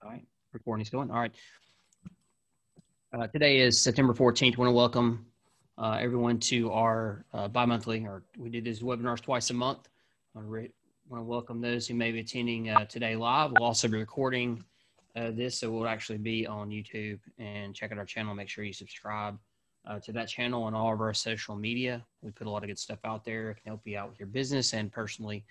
All right, recording's going. All right. Uh, today is September 14th. want to welcome uh, everyone to our uh, bi-monthly, or we do these webinars twice a month. I want to welcome those who may be attending uh, today live. We'll also be recording uh, this, so we'll actually be on YouTube and check out our channel. Make sure you subscribe uh, to that channel and all of our social media. We put a lot of good stuff out there. It can help you out with your business and personally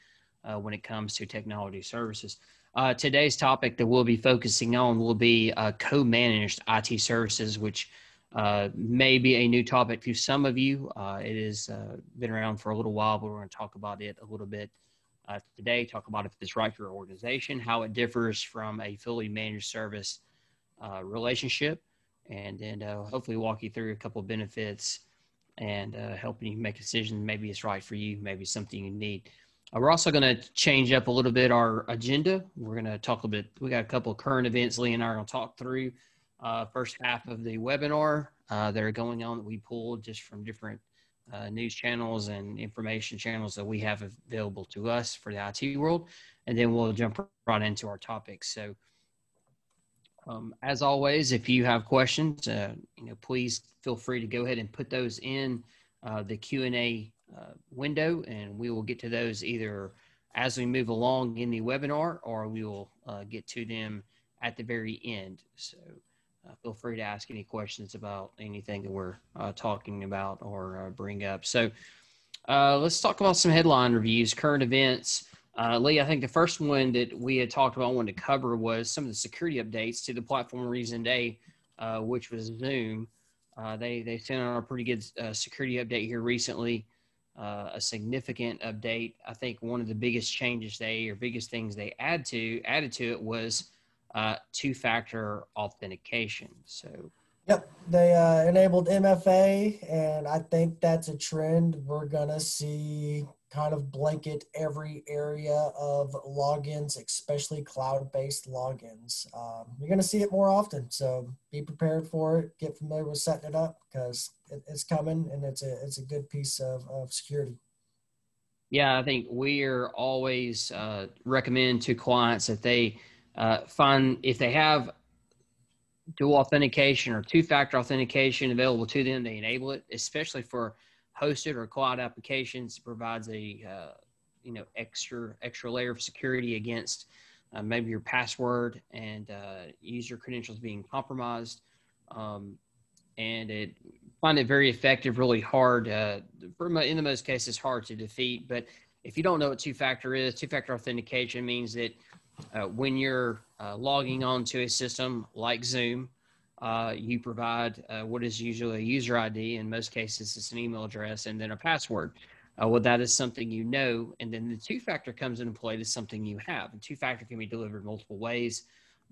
uh, when it comes to technology services. Uh, today's topic that we'll be focusing on will be uh, co-managed IT services, which uh, may be a new topic to some of you. Uh, it has uh, been around for a little while, but we're going to talk about it a little bit uh, today. Talk about if it's right for your organization, how it differs from a fully managed service relationship, and then hopefully walk you through a couple of benefits and helping you make a decision. Maybe it's right for you, maybe something you need. Uh, we're also going to change up a little bit our agenda. We're going to talk a bit. We got a couple of current events Lee and I are going to talk through. Uh, first half of the webinar uh, that are going on that we pulled just from different uh, news channels and information channels that we have available to us for the IT world, and then we'll jump right into our topics. So, um, as always, if you have questions, uh, you know, please feel free to go ahead and put those in uh, the Q and A uh, window, and we will get to those either as we move along in the webinar or we will uh, get to them at the very end. So uh, feel free to ask any questions about anything that we're uh, talking about or uh, bring up. So let's talk about some headline reviews, current events. Lee, I think the first one that we had talked about, wanted to cover was some of the security updates to the platform Reason Day, which was Zoom. they they sent out a pretty good security update here recently uh, a significant update. I think one of the biggest changes they or biggest things they add to added to it was uh, two-factor authentication. So. Yep, they uh, enabled MFA, and I think that's a trend we're gonna see kind of blanket every area of logins, especially cloud-based logins. Um, you're going to see it more often, so be prepared for it. Get familiar with setting it up because it, it's coming, and it's a it's a good piece of, of security. Yeah, I think we are always uh, recommend to clients that they uh, find if they have dual authentication or two-factor authentication available to them, they enable it, especially for hosted or cloud applications. Provides a uh, you know extra extra layer of security against uh, maybe your password and uh, user credentials being compromised. Um, and it find it very effective, really hard. Uh, in the most cases, hard to defeat. But if you don't know what two-factor is, two-factor authentication means that uh, when you're uh, logging on to a system like Zoom, uh, you provide uh, what is usually a user ID. In most cases, it's an email address and then a password. Uh, well, that is something you know. And then the two factor comes into play to something you have. And two factor can be delivered multiple ways.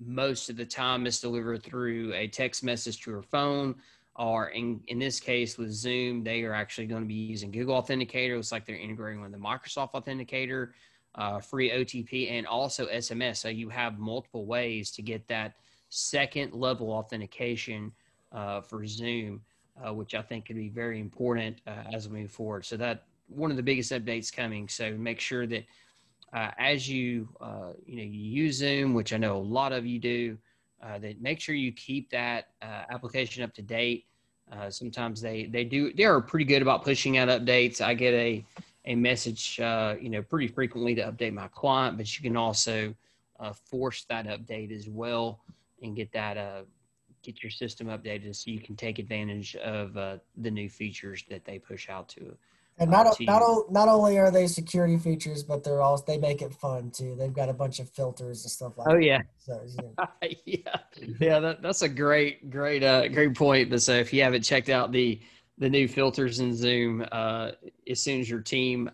Most of the time, it's delivered through a text message to your phone, or in, in this case with Zoom, they are actually going to be using Google Authenticator. It's like they're integrating with the Microsoft Authenticator, uh, free OTP, and also SMS. So you have multiple ways to get that second level authentication uh, for Zoom, uh, which I think could be very important uh, as we move forward. So that one of the biggest updates coming. So make sure that uh, as you uh, you know you use Zoom, which I know a lot of you do, uh, that make sure you keep that application up to date. sometimes they they do they are pretty good about pushing out updates. I get a a message you know pretty frequently to update my client, but you can also force that update as well and get that uh, get your system updated so you can take advantage of uh, the new features that they push out to. And not uh, not, not only are they security features, but they're also they make it fun too. They've got a bunch of filters and stuff like. Oh yeah, so, yeah, yeah, yeah. That, that's a great, great, uh, great point. But so if you haven't checked out the the new filters in Zoom, uh, as soon as your team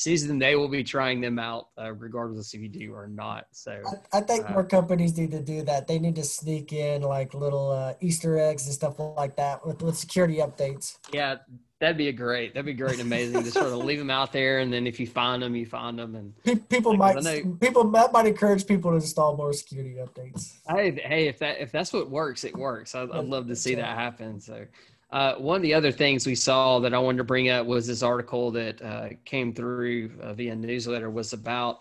season they will be trying them out uh, regardless if you do or not. So i, I think uh, more companies need to do that. They need to sneak in like little uh, easter eggs and stuff like that with, with security updates. Yeah that'd be a great that'd be great and amazing to sort of leave them out there and then if you find them you find them and people like, might people that might encourage people to install more security updates. Hey hey if that if that's what works it works. I'd, I'd love to see that happen so uh, one of the other things we saw that I wanted to bring up was this article that uh, came through uh, via newsletter was about,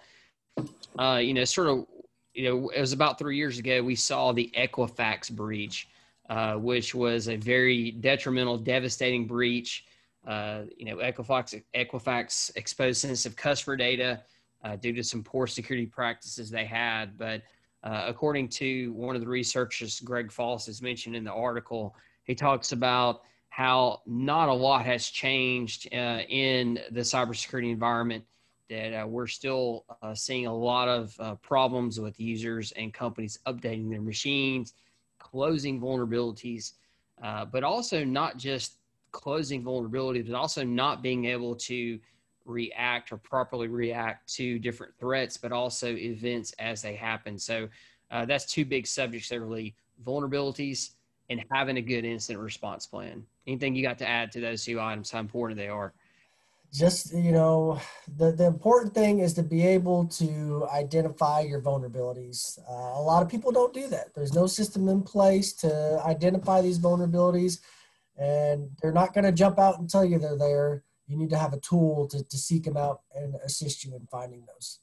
uh, you know, sort of you know, it was about three years ago we saw the Equifax breach, uh, which was a very detrimental, devastating breach. Uh, you know, Equifax Equifax exposed sensitive customer data due to some poor security practices they had. But according to one of the researchers, Greg Foss, is mentioned in the article, he talks about how not a lot has changed uh, in the cybersecurity environment. That uh, we're still uh, seeing a lot of uh, problems with users and companies updating their machines, closing vulnerabilities, but also not just closing vulnerabilities, but also not being able to react or properly react to different threats, but also events as they happen. So uh, that's two big subjects there, really vulnerabilities and having a good incident response plan. Anything you got to add to those two items, how important they are? Just, you know, the, the important thing is to be able to identify your vulnerabilities. Uh, a lot of people don't do that. There's no system in place to identify these vulnerabilities, and they're not going to jump out and tell you they're there you need to have a tool to, to seek them out and assist you in finding those.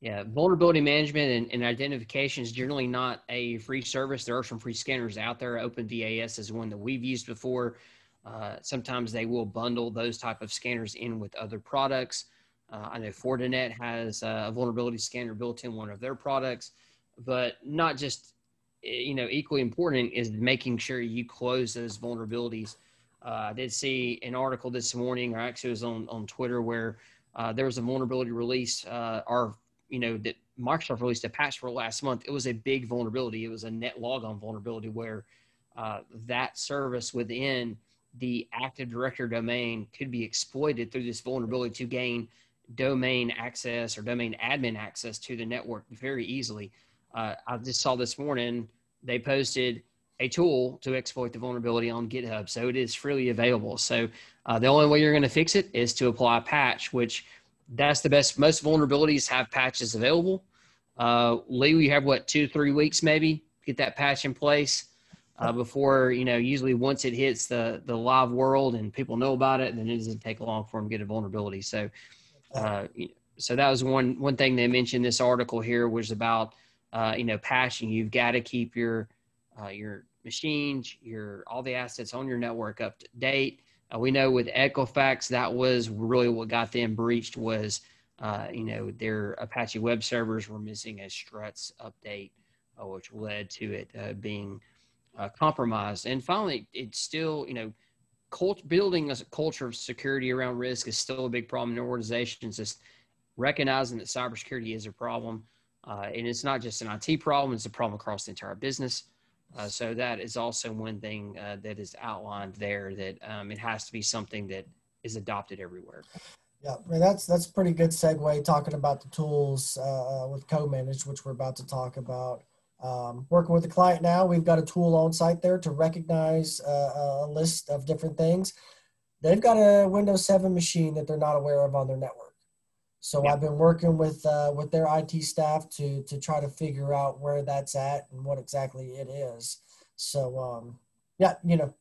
Yeah, vulnerability management and, and, identification is generally not a free service. There are some free scanners out there. OpenVAS is one that we've used before. Uh, sometimes they will bundle those type of scanners in with other products. Uh, I know Fortinet has a vulnerability scanner built in one of their products, but not just you know equally important is making sure you close those vulnerabilities uh, I did see an article this morning, or actually it was on, on Twitter, where uh, there was a vulnerability release, uh, or, you know, that Microsoft released a patch for last month. It was a big vulnerability. It was a net logon vulnerability where uh, that service within the Active Directory domain could be exploited through this vulnerability to gain domain access or domain admin access to the network very easily. Uh, I just saw this morning they posted a tool to exploit the vulnerability on GitHub. So it is freely available. So uh, the only way you're going to fix it is to apply a patch, which that's the best. Most vulnerabilities have patches available. Uh, Lee, you have what, two, three weeks maybe get that patch in place uh, before, you know, usually once it hits the, the live world and people know about it, then it doesn't take long for them to get a vulnerability. So, uh, so that was one, one thing they mentioned this article here was about, uh, you know, patching. You've got to keep your, uh, your machines, your all the assets on your network up to date. Uh, we know with Equifax that was really what got them breached was uh, you know their Apache web servers were missing a struts update, uh, which led to it uh, being uh, compromised. And finally, it's still you know cult- building a culture of security around risk is still a big problem in organizations. Just recognizing that cybersecurity is a problem. Uh, and it's not just an IT problem; it's a problem across the entire business. Uh, so that is also one thing uh, that is outlined there that um, it has to be something that is adopted everywhere. Yeah, that's that's pretty good segue talking about the tools uh, uh with co-managed, which we're about to talk about. Um, working with the client now, we've got a tool on site there to recognize uh, a list of different things. They've got a Windows 7 machine that they're not aware of on their network. So I've been working with uh, with their IT staff to to try to figure out where that's at and what exactly it is. So um, yeah, you know,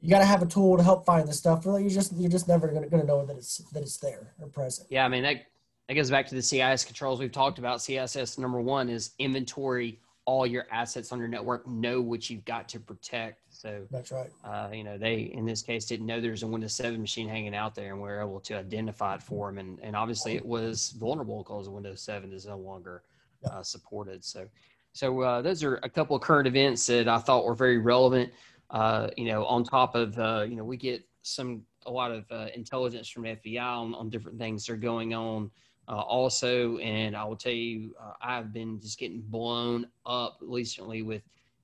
you got to have a tool to help find this stuff. Really, you just you're just never gonna, gonna know that it's that it's there or present. Yeah, I mean that that goes back to the CIS controls we've talked about. CIS number one is inventory all your assets on your network, know what you've got to protect. So that's right. Uh, you know, they in this case didn't know there's a Windows 7 machine hanging out there, and we are able to identify it for them. And and obviously it was vulnerable because Windows 7 is no longer uh, supported. So so uh, those are a couple of current events that I thought were very relevant. Uh, you know, on top of uh, you know, we get some a lot of uh, intelligence from FBI on, on different things that are going on uh, also. And I will tell you, uh, I've been just getting blown up recently with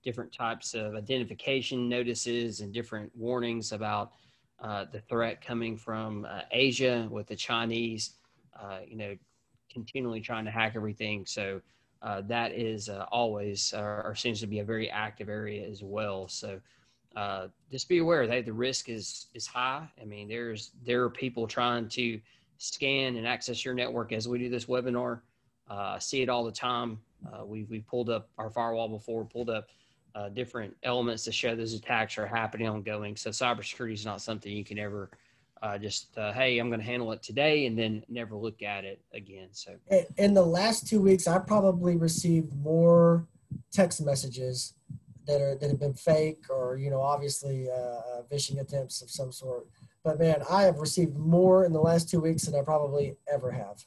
different types of identification notices and different warnings about uh, the threat coming from uh, Asia with the Chinese, uh, you know, continually trying to hack everything. So uh, that is always or seems to be a very active area as well. So. Uh, just be aware that the risk is is high. I mean, there's there are people trying to scan and access your network as we do this webinar. Uh, see it all the time. Uh, we've, we pulled up our firewall before, pulled up uh, different elements to show those attacks are happening ongoing. So cybersecurity is not something you can ever uh, just uh, hey, I'm going to handle it today, and then never look at it again. So in the last two weeks, I probably received more text messages that are that have been fake or you know obviously uh, uh, phishing attempts of some sort. But man, I have received more in the last two weeks than I probably ever have.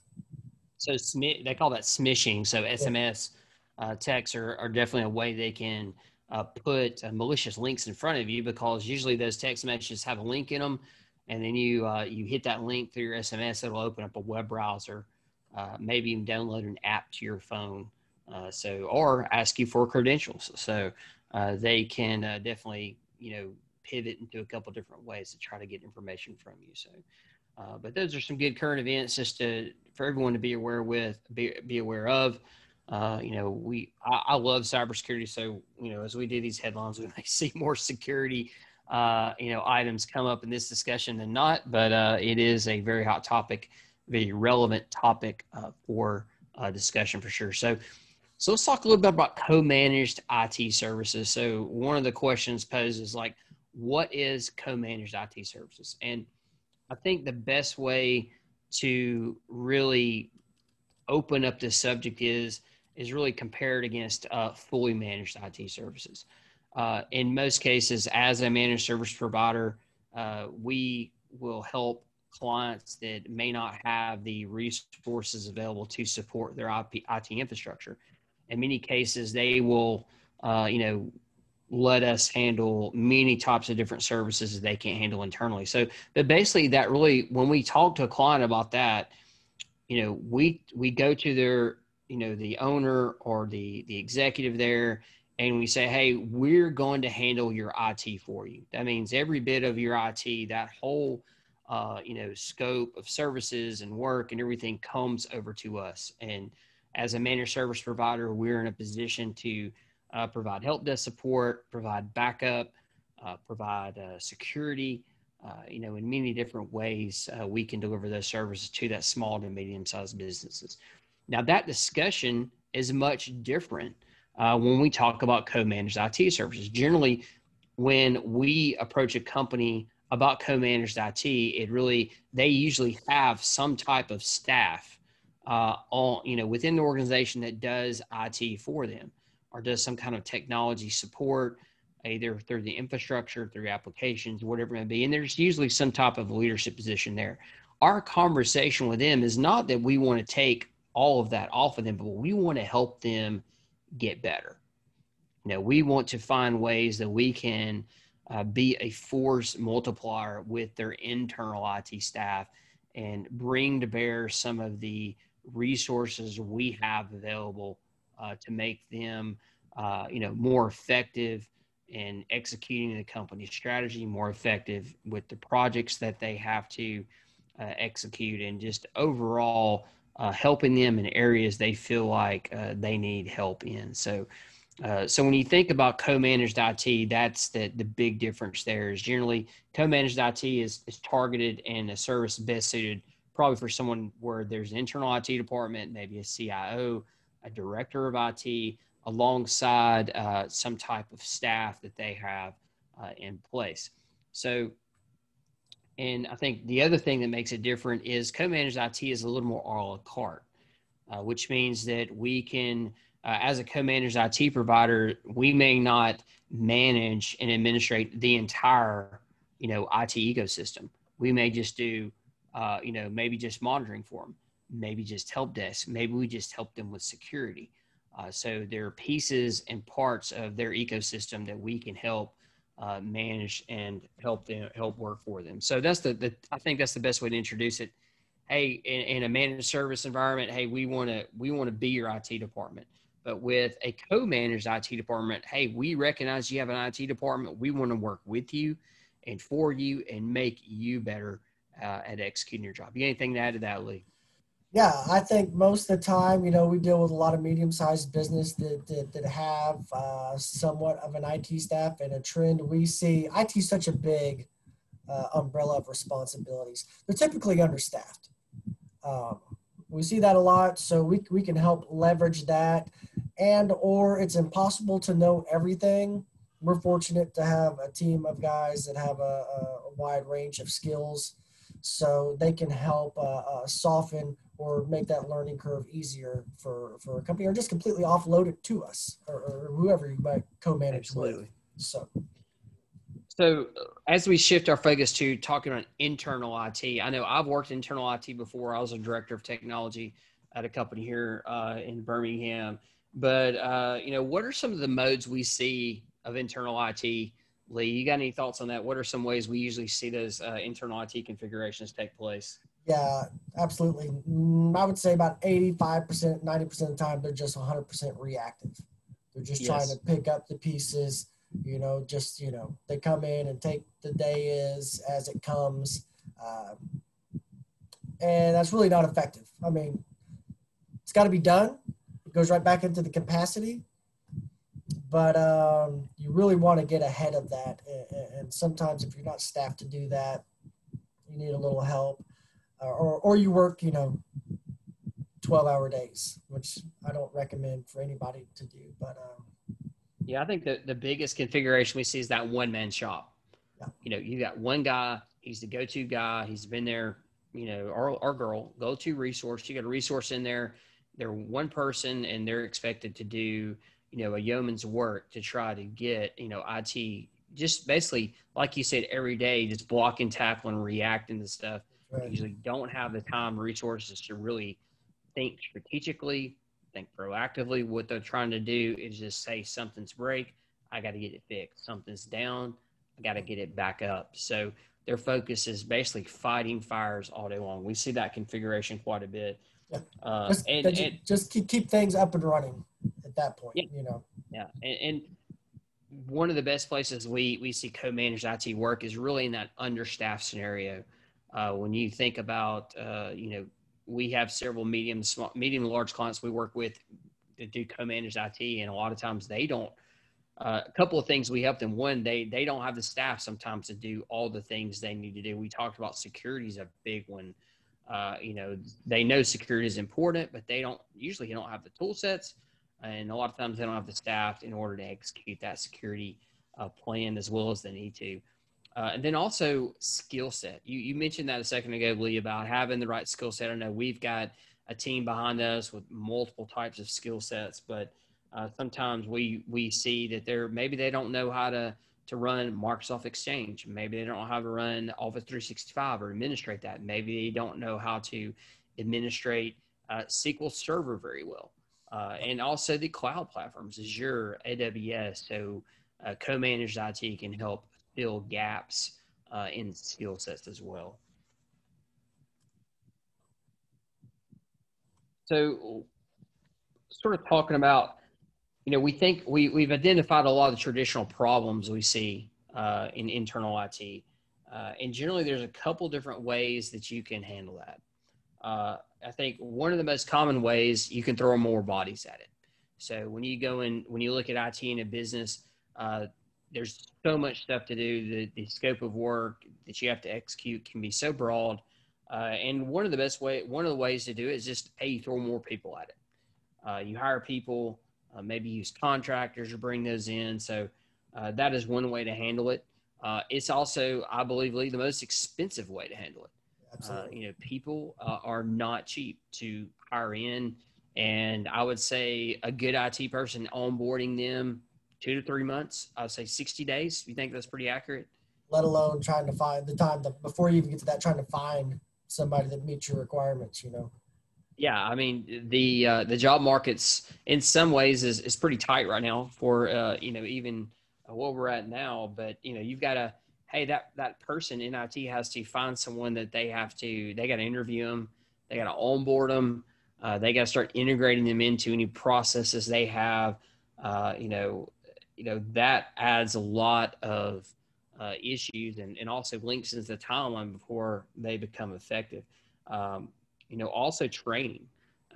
So they call that smishing. So SMS uh, texts are, are definitely a way they can uh, put uh, malicious links in front of you because usually those text messages have a link in them, and then you uh, you hit that link through your SMS, it'll open up a web browser, uh, maybe even download an app to your phone, uh, so or ask you for credentials. So they can definitely you know pivot into a couple different ways to try to get information from you. So. Uh, but those are some good current events just to for everyone to be aware with, be, be aware of. Uh, you know, we I, I, love cybersecurity, so you know, as we do these headlines, we may see more security, uh, you know, items come up in this discussion than not. But uh, it is a very hot topic, very relevant topic uh, for uh, discussion for sure. So, so let's talk a little bit about co-managed IT services. So one of the questions posed is like, what is co-managed IT services? And I think the best way to really open up this subject is is really compared against uh, fully managed IT services. Uh, in most cases, as a managed service provider, uh, we will help clients that may not have the resources available to support their IP, IT infrastructure. In many cases, they will, uh, you know, let us handle many types of different services that they can't handle internally. So, but basically, that really, when we talk to a client about that, you know, we we go to their you know the owner or the the executive there and we say hey we're going to handle your it for you. That means every bit of your it that whole uh, you know scope of services and work and everything comes over to us. And as a managed service provider we're in a position to uh, provide help desk support provide backup uh, provide uh, security uh, you know in many different ways uh, we can deliver those services to that small to medium sized businesses now, that discussion is much different uh, when we talk about co managed IT services. Generally, when we approach a company about co managed IT, it really, they usually have some type of staff uh, on, you know, within the organization that does IT for them or does some kind of technology support either through the infrastructure, through applications, whatever it may be. And there's usually some type of leadership position there. Our conversation with them is not that we want to take all of that off of them, but we want to help them get better. You know, we want to find ways that we can uh, be a force multiplier with their internal IT staff and bring to bear some of the resources we have available uh, to make them, uh, you know, more effective in executing the company's strategy, more effective with the projects that they have to uh, execute, and just overall uh, helping them in areas they feel like uh, they need help in. So, uh, so when you think about co-managed IT, that's the the big difference. There is generally co-managed IT is is targeted and a service best suited probably for someone where there's an internal IT department, maybe a CIO, a director of IT, alongside uh, some type of staff that they have uh, in place. So and I think the other thing that makes it different is co-managed IT is a little more a la carte, uh, which means that we can, uh, as a co-managed IT provider, we may not manage and administrate the entire, you know, IT ecosystem. We may just do, uh, you know, maybe just monitoring for them, maybe just help desk, maybe we just help them with security. Uh, so there are pieces and parts of their ecosystem that we can help uh, manage and help them help work for them. So that's the, the I think that's the best way to introduce it. Hey, in, in a managed service environment, hey, we want to we want to be your IT department. But with a co-managed IT department, hey, we recognize you have an IT department. We want to work with you and for you and make you better uh, at executing your job. You anything to add to that, Lee? Yeah, I think most of the time, you know, we deal with a lot of medium-sized business that that, that have uh, somewhat of an IT staff, and a trend we see. IT is such a big uh, umbrella of responsibilities. They're typically understaffed. Um, we see that a lot, so we we can help leverage that, and or it's impossible to know everything. We're fortunate to have a team of guys that have a, a wide range of skills so they can help uh, uh, soften or make that learning curve easier for, for a company or just completely offload it to us or, or whoever you might co-manage Absolutely. with. So, so uh, as we shift our focus to talking about internal IT, I know I've worked internal IT before. I was a director of technology at a company here uh, in Birmingham. But uh, you know, what are some of the modes we see of internal IT? Lee, you got any thoughts on that? What are some ways we usually see those uh, internal IT configurations take place? Yeah, absolutely. Mm, I would say about 85%, 90% of the time, they're just 100% reactive. They're just yes. trying to pick up the pieces, you know, just, you know, they come in and take the day is as it comes. Uh, and that's really not effective. I mean, it's got to be done. It goes right back into the capacity but um, you really want to get ahead of that. And, sometimes, if you're not staffed to do that, you need a little help, or or you work, you know, 12 hour days, which I don't recommend for anybody to do. But um, yeah, I think the the biggest configuration we see is that one man shop. Yeah. You know, you got one guy. He's the go to guy. He's been there. You know, our, or girl, go to resource. You got a resource in there. They're one person, and they're expected to do you know a yeoman's work to try to get you know IT just basically like you said every day just blocking tackling reacting to stuff right. usually don't have the time resources to really think strategically think proactively what they're trying to do is just say something's break i got to get it fixed something's down i got to get it back up so their focus is basically fighting fires all day long we see that configuration quite a bit yeah. Uh, just, and, and, just keep, keep things up and running at that point, yeah. you know. Yeah. And, and, one of the best places we, we see co-managed IT work is really in that understaffed scenario. Uh, when you think about, uh, you know, we have several medium, small, medium large clients we work with that do co-managed IT, and a lot of times they don't. Uh, a couple of things we help them. One, they they don't have the staff sometimes to do all the things they need to do. We talked about security is a big one. Uh, you know, they know security is important, but they don't usually they don't have the tool sets and a lot of times they don't have the staff in order to execute that security uh, plan as well as they need to. Uh, and then also skill set. You, you mentioned that a second ago, Lee, about having the right skill set. I know we've got a team behind us with multiple types of skill sets, but uh, sometimes we we see that they're maybe they don't know how to to run Microsoft Exchange. Maybe they don't know how to run Office 365 or administrate that. Maybe they don't know how to administrate uh, SQL Server very well uh, and also the cloud platforms, Azure, AWS. So uh, co-managed IT can help fill gaps uh, in skill sets as well. So, sort of talking about, you know, we think we we've identified a lot of the traditional problems we see uh, in internal IT, uh, and generally there's a couple different ways that you can handle that. Uh, I think one of the most common ways you can throw more bodies at it. So when you go in, when you look at IT in a business, uh, there's so much stuff to do. The, the scope of work that you have to execute can be so broad. Uh, and one of the best way, one of the ways to do it is just, hey, you throw more people at it. Uh, you hire people, uh, maybe use contractors to bring those in. So uh, that is one way to handle it. Uh, it's also, I believe, Lee, the most expensive way to handle it. Uh, you know, people uh, are not cheap to hire in. And I would say a good IT person onboarding them two to three months, I would say 60 days. You think that's pretty accurate? Let alone trying to find the time that before you even get to that, trying to find somebody that meets your requirements, you know? Yeah, I mean the uh, the job markets in some ways is, is pretty tight right now for uh, you know even where we're at now. But you know you've got to hey, that that person in IT has to find someone that they have to they got to interview them, they got to onboard them, uh, they got to start integrating them into any processes they have. Uh, you know, you know that adds a lot of uh, issues and, and also links into the timeline before they become effective. Um, you know, also training.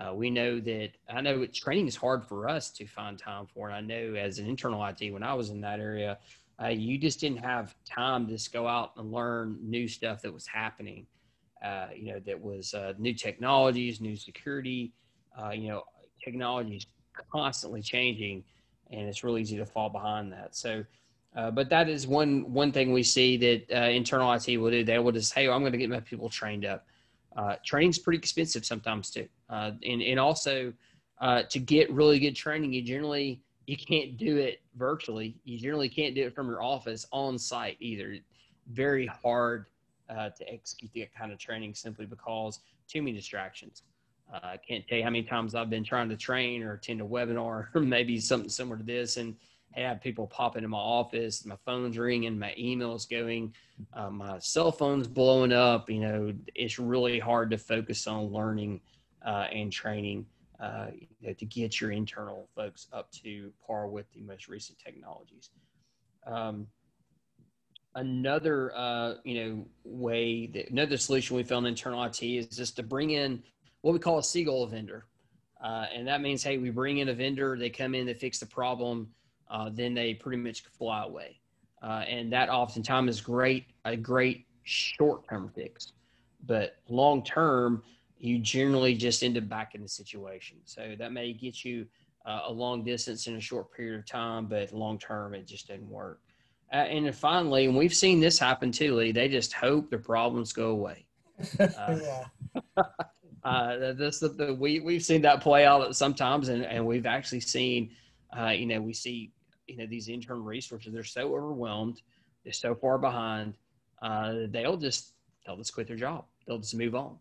Uh, we know that I know training is hard for us to find time for, and I know as an internal IT when I was in that area, uh, you just didn't have time to just go out and learn new stuff that was happening. Uh, you know, that was uh, new technologies, new security. Uh, you know, technology is constantly changing, and it's really easy to fall behind that. So, Uh, but that is one one thing we see that uh, internal IT will do. They will just, hey, I'm going to get my people trained up. Uh, training's pretty expensive sometimes too, uh, and and also uh, to get really good training, you generally you can't do it virtually. You generally can't do it from your office on site either. Very hard uh, to execute that kind of training simply because too many distractions. I can't tell you how many times I've been trying to train or attend a webinar or maybe something similar to this and have people pop into my office, my phone's ringing, my email's going, uh, my cell phone's blowing up. You know, it's really hard to focus on learning uh, and training uh, you know, to get your internal folks up to par with the most recent technologies. Um, another, uh, you know, way that another solution we found in internal IT is just to bring in what we call a seagull vendor. Uh, and that means, hey, we bring in a vendor, they come in, they fix the problem, uh, then they pretty much fly away. Uh, and that oftentimes is great, a great short term fix. But long term, you generally just end up back in the situation. So that may get you uh, a long distance in a short period of time, but long term, it just didn't work. Uh, and then finally, and we've seen this happen too, Lee, they just hope the problems go away. Uh, yeah. uh, this the, the, we we've seen that play out sometimes, and, and we've actually seen, uh, you know, we see you know these internal resources they're so overwhelmed they're so far behind uh, they'll just they'll just quit their job. They'll just move on.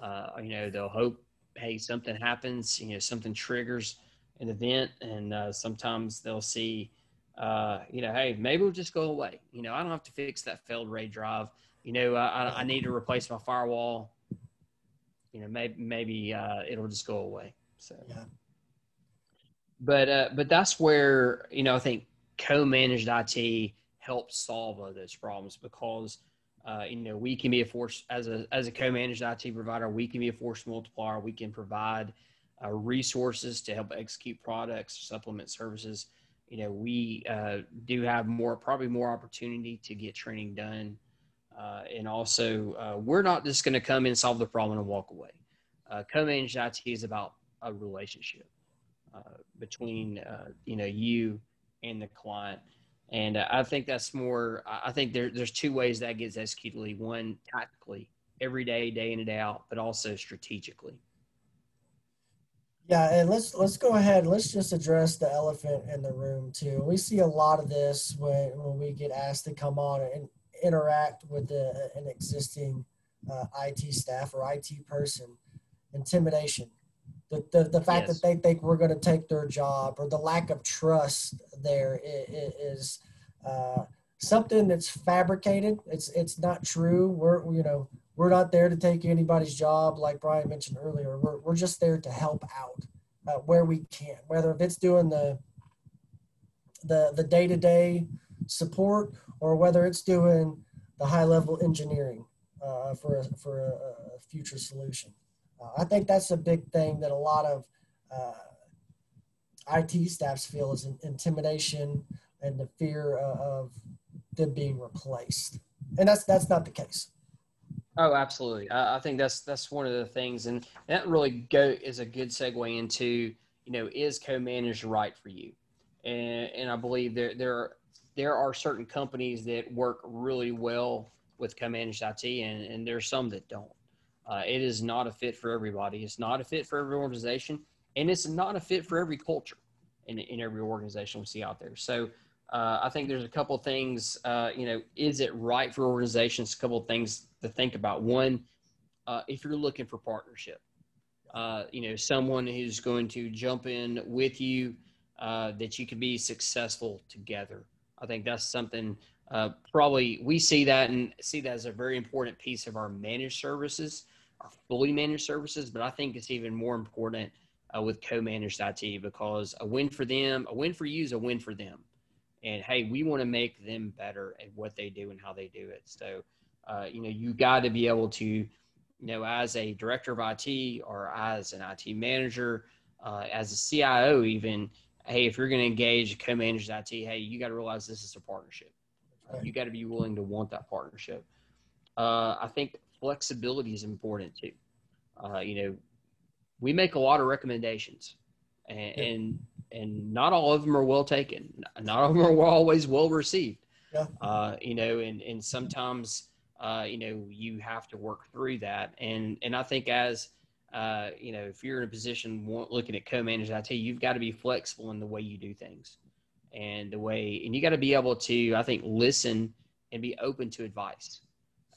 Uh, you know they'll hope hey something happens you know something triggers an event and uh, sometimes they'll see uh, you know hey maybe we'll just go away. You know i don't have to fix that failed raid drive. You know i, I need to replace my firewall you know maybe maybe uh, it'll just go away so yeah but uh, but that's where you know I think co-managed IT helps solve all those problems because uh, you know we can be a force as a as a co-managed IT provider. We can be a force multiplier. We can provide uh, resources to help execute products, supplement services. You know we uh, do have more probably more opportunity to get training done. Uh, and also, uh, we're not just going to come in, solve the problem, and walk away. Uh, co-managed IT is about a relationship uh, between uh, you know you and the client. And uh, I think that's more. I think there, there's two ways that gets executed. One tactically, every day, day in and day out, but also strategically. Yeah, and let's let's go ahead. Let's just address the elephant in the room too. We see a lot of this when when we get asked to come on and interact with the, an existing uh, IT staff or IT person. Intimidation the, the, the fact yes. that they think we're going to take their job or the lack of trust there is, uh, something that's fabricated. It's it's not true. We're you know we're not there to take anybody's job, like Brian mentioned earlier. We're we're just there to help out uh, where we can, whether if it's doing the the the day to day support or whether it's doing the high level engineering uh, for a, for a, a future solution. Uh, I think that's a big thing that a lot of uh, IT staffs feel is intimidation and the fear of them being replaced, and that's that's not the case. Oh, absolutely. I, I think that's that's one of the things, and that really go is a good segue into you know is co-managed right for you, and and I believe there there are, there are certain companies that work really well with co-managed IT, and and there's some that don't. Uh, it is not a fit for everybody. It's not a fit for every organization, and it's not a fit for every culture in, in every organization we see out there. So uh, I think there's a couple things. Uh, you know, is it right for organizations? A couple things to think about. One, uh, if you're looking for partnership, uh, you know, someone who's going to jump in with you uh, that you can be successful together. I think that's something. Uh, probably we see that and see that as a very important piece of our managed services our fully managed services, but I think it's even more important uh, with co-managed IT because a win for them, a win for you is a win for them. And hey, we want to make them better at what they do and how they do it. So, uh, you know, you got to be able to, you know, as a director of IT or as an IT manager, uh, as a CIO, even, hey, if you're going to engage co-managed IT, hey, you got to realize this is a partnership. Right. You got to be willing to want that partnership. Uh, I think flexibility is important too. Uh, you know, we make a lot of recommendations, and, and and not all of them are well taken. Not all of them are always well received. Yeah. Uh, you know, and and sometimes uh, you know you have to work through that. And and I think as uh, you know, if you're in a position looking at co-managed IT, you've got to be flexible in the way you do things, and the way, and you got to be able to, I think, listen and be open to advice,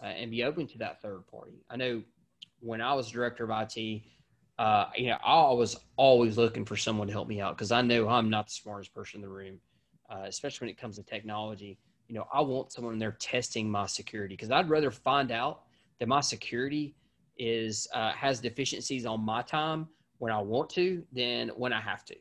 uh, and be open to that third party. I know when I was director of IT, uh, you know, I was always looking for someone to help me out because I know I'm not the smartest person in the room, uh, especially when it comes to technology. You know, I want someone there testing my security because I'd rather find out that my security is uh, has deficiencies on my time when I want to than when I have to.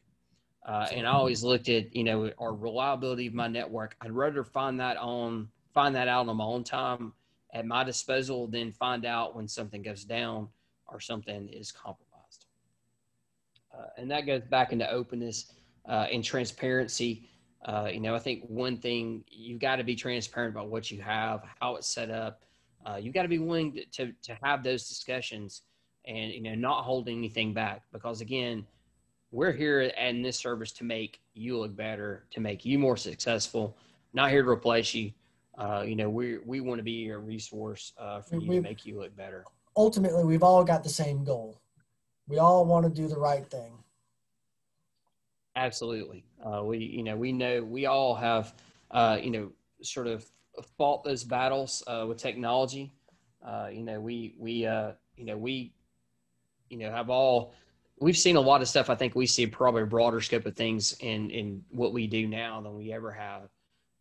Uh, and I always looked at you know our reliability of my network. I'd rather find that on find that out on my own time at my disposal than find out when something goes down or something is compromised. Uh, and that goes back into openness uh, and transparency. Uh, you know, I think one thing you've got to be transparent about what you have, how it's set up. You've got to be willing to, to, to have those discussions and, you know, not hold anything back because again, we're here in this service to make you look better, to make you more successful, not here to replace you. Uh, you know, we we want to be a resource uh, for you we, to make you look better. Ultimately, we've all got the same goal. We all want to do the right thing. Absolutely. Uh, we, you know, we know we all have, uh, you know, sort of fought those battles uh, with technology. Uh, you know, we, we, uh, you know, we, you know, have all, we've seen a lot of stuff. I think we see probably a broader scope of things in, in what we do now than we ever have.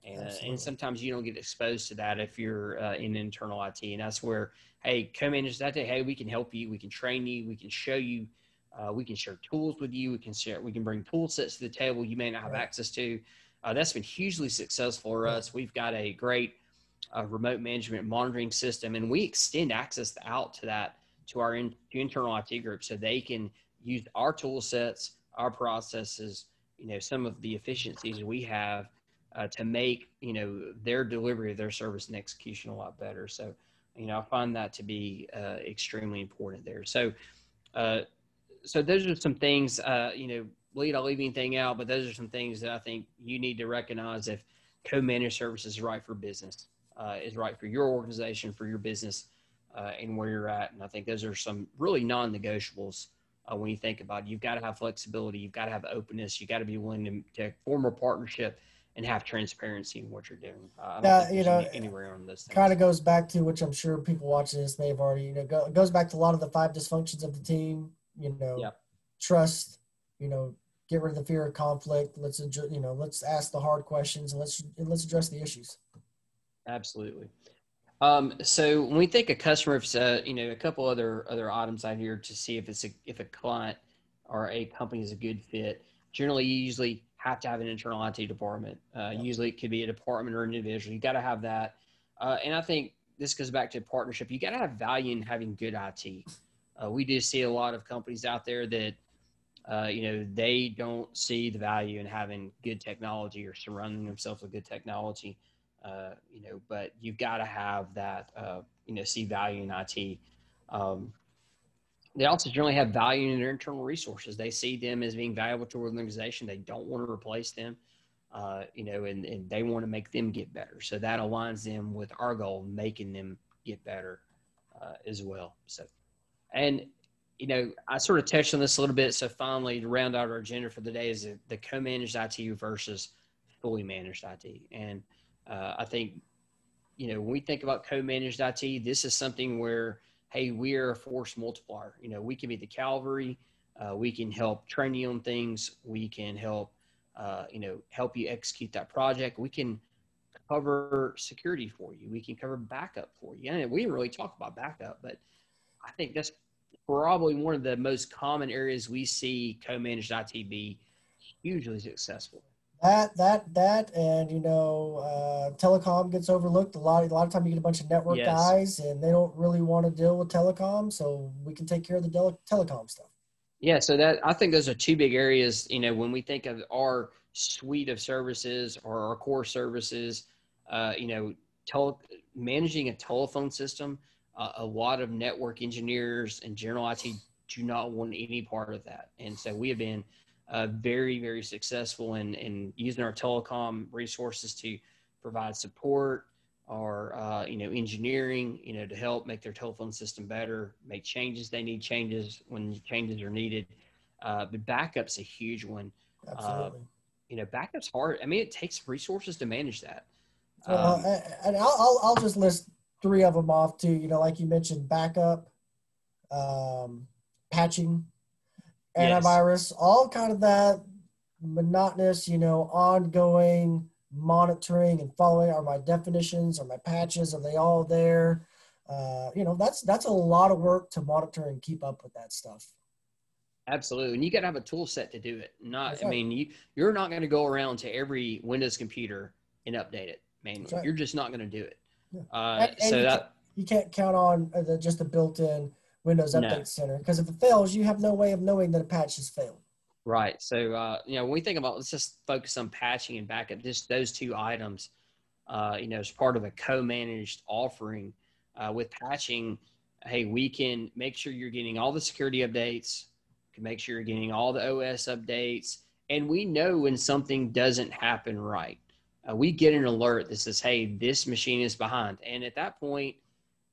And, and sometimes you don't get exposed to that if you're uh, in internal IT. And that's where, hey, come in just that day. Hey, we can help you. We can train you. We can show you. Uh, we can share tools with you. We can share. We can bring tool sets to the table you may not have right. access to. Uh, that's been hugely successful for us. We've got a great uh, remote management monitoring system, and we extend access out to that to our in, to internal IT group so they can use our tool sets, our processes, you know, some of the efficiencies we have uh, to make you know their delivery of their service and execution a lot better. So, you know, I find that to be uh, extremely important there. So, uh, so those are some things. Uh, you know, lead I'll leave anything out, but those are some things that I think you need to recognize if co-managed services is right for business, uh, is right for your organization, for your business, uh, and where you're at. And I think those are some really non-negotiables. when you think about it, you've got to have flexibility, you've got to have openness, You've got to be willing to, to form a partnership and have transparency in what you're doing. Uh, yeah, you know, anywhere on this kind of goes back to which I'm sure people watching this may have already, you know, go, goes back to a lot of the five dysfunctions of the team. You know, trust. You know, get rid of the fear of conflict. Let's you know, let's ask the hard questions and let's and let's address the issues. Absolutely. Um, so when we think a customer, uh, you know, a couple other other items out here to see if it's a if a client or a company is a good fit. Generally, you usually have to have an internal IT department. Uh, usually it could be a department or an individual. You got to have that. Uh, and I think this goes back to partnership. You got to have value in having good IT. Uh, we do see a lot of companies out there that, uh, you know, they don't see the value in having good technology or surrounding themselves with good technology. Uh, you know, but you've got to have that, uh, you know, see value in IT. Um, they also generally have value in their internal resources. They see them as being valuable to an organization. They don't want to replace them, uh, you know, and, and they want to make them get better. So that aligns them with our goal, making them get better uh, as well. So, and you know, I sort of touched on this a little bit. So finally, to round out our agenda for the day is the, the co-managed IT versus fully managed IT. And uh, I think, you know, when we think about co-managed IT, this is something where hey, we are a force multiplier. You know, we can be the cavalry. Uh, we can help train you on things. We can help, uh, you know, help you execute that project. We can cover security for you. We can cover backup for you. And we didn't really talk about backup, but I think that's probably one of the most common areas we see co-managed IT be hugely successful. That that that and you know uh, telecom gets overlooked. A lot a lot of time you get a bunch of network yes. guys and they don't really want to deal with telecom so we can take care of the del- telecom stuff. Yeah so that i think those are two big areas you know when we think of our suite of services or our core services uh, you know tele- managing a telephone system uh, a lot of network engineers and general it do not want any part of that and so we have been uh, very, very successful in, in using our telecom resources to provide support or, uh, you know, engineering, you know, to help make their telephone system better, make changes they need changes when changes are needed. Uh, but backup's a huge one. Absolutely. you know, backup's hard. I mean, it takes resources to manage that. Uh, Um, and I'll, I'll, I'll just list three of them off too. You know, like you mentioned, backup, um, patching, Yes. antivirus, all kind of that monotonous, you know, ongoing monitoring and following. Are my definitions, are my patches, are they all there? Uh, you know, that's that's a lot of work to monitor and keep up with that stuff. Absolutely, and you got to have a tool set to do it. Not, That's I mean, you you're not going to go around to every Windows computer and update it manually. That's right. You're just not going to do it. Uh, And- and so you that You can't count on uh, the, just the built-in Windows No. Update Center because if it fails, you have no way of knowing that a patch has failed. right. So uh, you know, when we think about let's just focus on patching and backup, just those two items. Uh, you know, as part of a co-managed offering uh, with patching, hey, we can make sure you're getting all the security updates, can make sure you're getting all the OS updates, and we know when something doesn't happen right. Uh, we get an alert that says, "Hey, this machine is behind," and at that point,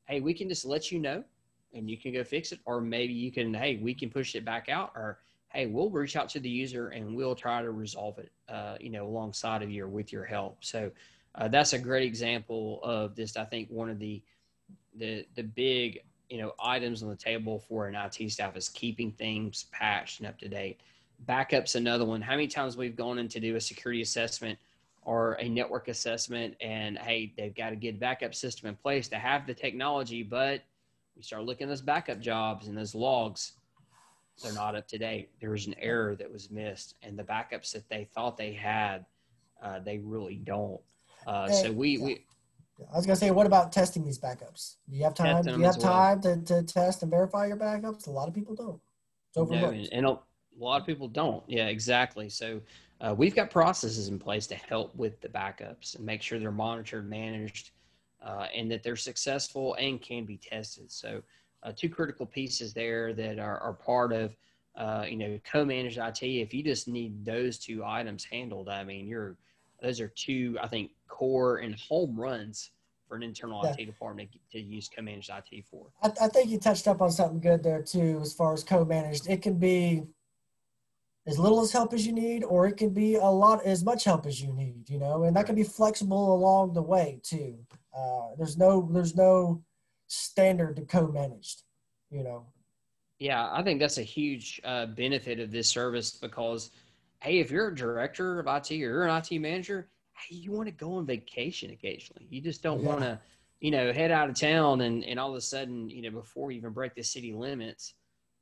hey, we can just let you know, and you can go fix it, or maybe you can, hey, we can push it back out, or hey, we'll reach out to the user and we'll try to resolve it, uh, you know, alongside of you or with your help. So uh, that's a great example of just, I think, one of the the the big you know items on the table for an IT staff is keeping things patched and up to date. Backup's another one. How many times we've gone in to do a security assessment or a network assessment, and hey, they've got a good backup system in place to have the technology, but we start looking at those backup jobs and those logs they're not up to date. There was an error that was missed, and the backups that they thought they had, uh, they really don't. Uh, so we, we I was gonna say, what about testing these backups? Do you have time? Do you have well. time to, to test and verify your backups? A lot of people don't. It's no, overlooked. and, and a lot of people don't. Yeah, exactly. So uh, we've got processes in place to help with the backups and make sure they're monitored, managed, uh, and that they're successful and can be tested. So uh, two critical pieces there that are, are part of uh, you know co-managed IT. If you just need those two items handled, I mean, you're those are two I think core and home runs for an internal Yeah. IT department to use co-managed IT for. I, I think you touched up on something good there too, as far as co-managed. It can be as little as help as you need, or it can be a lot as much help as you need. You know, and that can be flexible along the way too. Uh, there's no there's no standard to co-managed. You know, Yeah, I think that's a huge uh, benefit of this service because, hey, if you're a director of IT or you're an IT manager, hey, you want to go on vacation occasionally. You just don't Yeah. want to, you know, head out of town and, and all of a sudden, you know, before you even break the city limits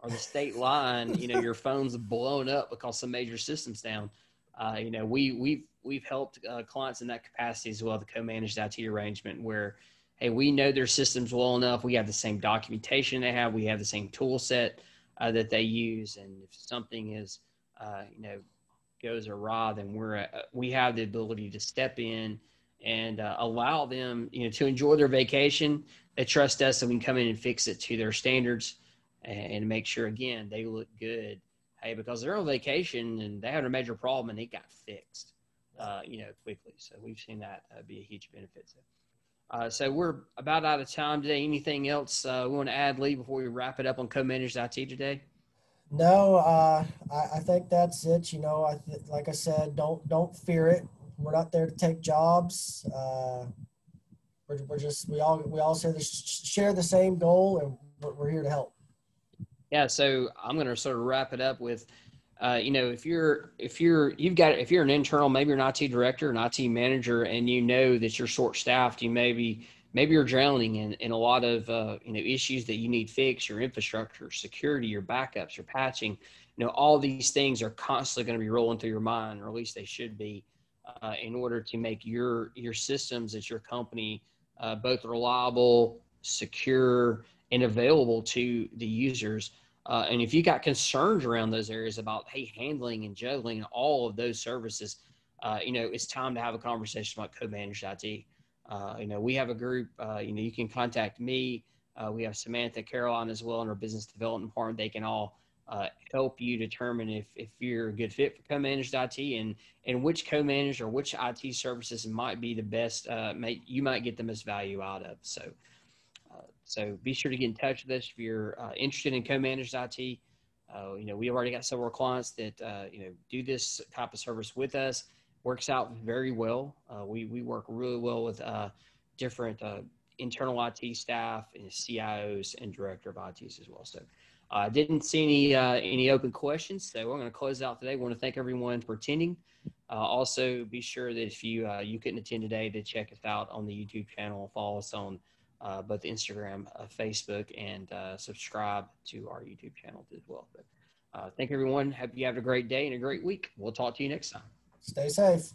or the state line, you know, your phone's blown up because some major system's down. Uh, you know, we we've we've helped uh, clients in that capacity as well, the co-managed IT arrangement where hey, we know their systems well enough. We have the same documentation they have. We have the same tool set uh, that they use. And if something is, uh, you know, goes awry, then we're uh, we have the ability to step in and uh, allow them, you know, to enjoy their vacation. They trust us, and we can come in and fix it to their standards and, make sure again they look good. Hey, because they're on vacation and they had a major problem and it got fixed, uh, you know, quickly. So we've seen that uh, be a huge benefit. So. Uh, so we're about out of time today. Anything else uh, we want to add, Lee, before we wrap it up on co-managed IT today? No, uh, I, I think that's it. You know, I th- like I said, don't don't fear it. We're not there to take jobs. Uh, we're, we're just we all we all share the share the same goal, and we're, we're here to help. Yeah. So I'm going to sort of wrap it up with, uh, you know, if you're if you're you've got if you're an internal, maybe you're an IT director, an IT manager, and you know that you're short staffed, you maybe maybe you're drowning in, in a lot of uh, you know issues that you need fixed, your infrastructure, security, your backups, your patching. You know, all these things are constantly going to be rolling through your mind, or at least they should be, uh, in order to make your your systems at your company uh, both reliable, secure, and available to the users. Uh, and if you got concerns around those areas about hey handling and juggling all of those services, uh, you know it's time to have a conversation about co-managed IT. Uh, you know, we have a group. Uh, you know, you can contact me. Uh, we have Samantha Caroline as well in our business development department. They can all uh, help you determine if, if you're a good fit for co-managed IT and and which co-managed or which IT services might be the best. May, you might get the most value out of. So, so be sure to get in touch with us if you're uh, interested in co-managed IT. Uh, you know, we've already got several clients that uh, you know do this type of service with us. Works out very well. we we work really well with different internal IT staff and CIOs and director of ITs as well. So I uh, didn't see any uh, any open questions, so we're going to close out today. Want to thank everyone for attending. Uh, also, be sure that if you uh, you couldn't attend today, to check us out on the YouTube channel, follow us on uh, both Instagram, uh, Facebook, and subscribe to our YouTube channel as well. But thank everyone. Hope you have a great day and a great week. We'll talk to you next time. Stay safe.